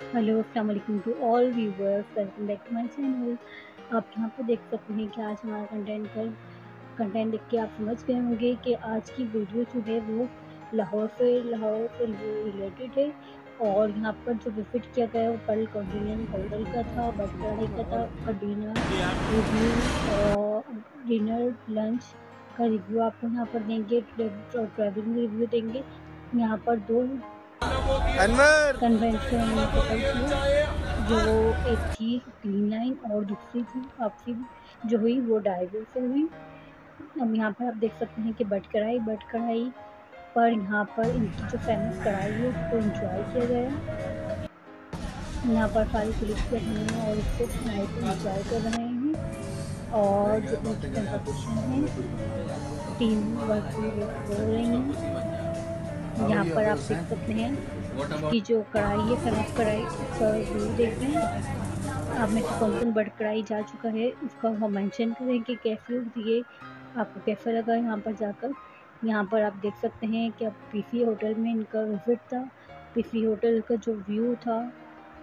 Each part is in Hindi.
हेलो अस्सलाम to all viewers welcome back to my channel. आप यहाँ पर देख सकते हैं कि आज हमारा कंटेंट कर कंटेंट देख के आप समझ गए होंगे कि आज की वीडियो जो है वो लाहौर से लाहौर से रिलेटेड है और यहाँ पर जो विज़िट किया गया वो पर्ल कॉन्टीनेंट होटल का था बटराड़ी का था और डिनर रिव्यू और डिनर लंच का रिव्यू आपको यहाँ पर देंगे ट्रैवलिंग रिव्यू देंगे। यहाँ पर दो कन्वेंशन जो एक थी क्लीन लाइन और दूसरी थी आपसी, जो हुई वो डाइवर से हुई। अब यहाँ पर आप देख सकते हैं कि बट कढ़ाई बट कढ़ाई पर यहाँ पर इनकी जो फ़ेमस कढ़ाई है, उसको इंजॉय किया गया। यहाँ पर सारी पुलिस बैठे हैं और उसको नाइट को इंजॉय कर रहे हैं। और जो कंपटिशन है टीम वर्क हो रही हैं। यहाँ पर आप देख सकते हैं कि जो कढ़ाई है फ़ेमस कढ़ाई, उसका व्यू देख रहे हैं। आप में कौन कौन बड़ कढ़ाई जा चुका है। उसका हम मेंशन करें कि कैसी होती है आपको कैसा लगा यहाँ पर जाकर। यहाँ पर आप देख सकते हैं कि अब पीसी होटल में इनका विज़िट था। पीसी होटल का जो व्यू था,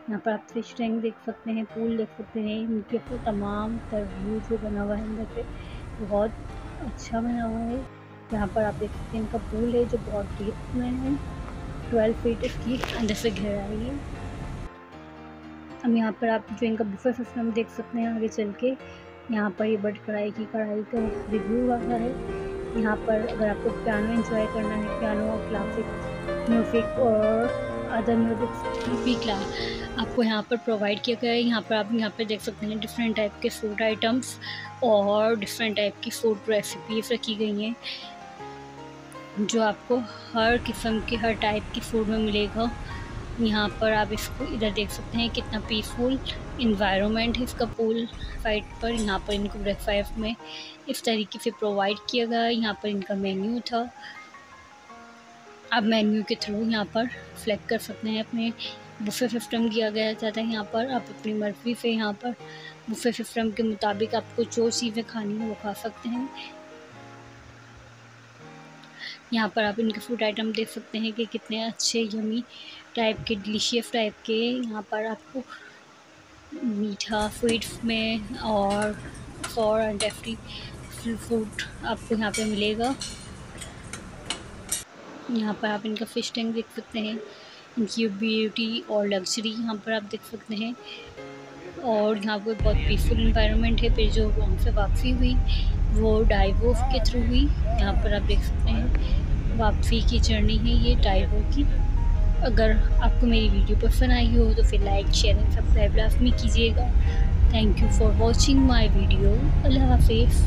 यहाँ पर आप फ़िश टैंक देख सकते हैं पूल देख सकते हैं। इनके तमाम तर व्यू जो बना हुआ है अंदर बहुत अच्छा बना हुआ है। यहाँ पर आप देख सकते हैं, इनका पूल है जो बहुत डीप में है। ट्वेल्व फीट इसकी अंदर से गहराई है अब यहाँ पर आप जो इनका बुफे सिस्टम देख सकते हैं आगे चल के, यहाँ पर ये बट कढ़ाई की कढ़ाई का रिव्यू आता है। यहाँ पर अगर आपको पियानो एंजॉय करना है पियानो क्लासिक म्यूज़िक और अदर म्यूज़िक भी क्लास आपको यहाँ पर प्रोवाइड किया गया है। यहाँ पर आप यहाँ पर देख सकते हैं डिफरेंट टाइप के फ़ूड आइटम्स और डिफरेंट टाइप की फ़ूड रेसिपीज़ रखी गई हैं। जो आपको हर किस्म के, हर टाइप की फ़ूड में मिलेगा। यहाँ पर आप इसको इधर देख सकते हैं कितना पीसफुल इन्वायरमेंट है इसका पूल साइड पर। यहाँ पर इनको ब्रेकफास्ट में इस तरीके से प्रोवाइड किया गया यहाँ पर इनका मेन्यू था। आप मेन्यू के थ्रू यहाँ पर फ्लैग कर सकते हैं। अपने बुफे सिस्टम किया गया जाता है यहाँ पर। आप अपनी मर्ज़ी से यहाँ पर बुफे सिस्टम के मुताबिक आपको जो चीज़ें खानी है वो खा सकते हैं। यहाँ पर आप इनके फ़ूड आइटम देख सकते हैं कि कितने अच्छे यमी टाइप के डिलीशियस टाइप के यहाँ पर आपको मीठा स्वीट्स में और फॉर एंड डेफ्री फ़ूड आपको यहाँ पे मिलेगा। यहाँ पर आप इनका फ़िश टैंक देख सकते हैं। इनकी ब्यूटी और लग्जरी यहाँ पर आप देख सकते हैं। और यहाँ पर बहुत पीसफुल इन्वायरमेंट है, फिर जो वहाँ से वापसी हुई। वो डाइवोव के थ्रू हुई। यहाँ पर आप देख सकते हैं, वापसी की जर्नी है ये डाइवो की। अगर आपको मेरी वीडियो पसंद आई हो तो फिर लाइक शेयर एंड सब्सक्राइब लाजमी कीजिएगा। Thank you for watching my video अल्लाह हाफिज़।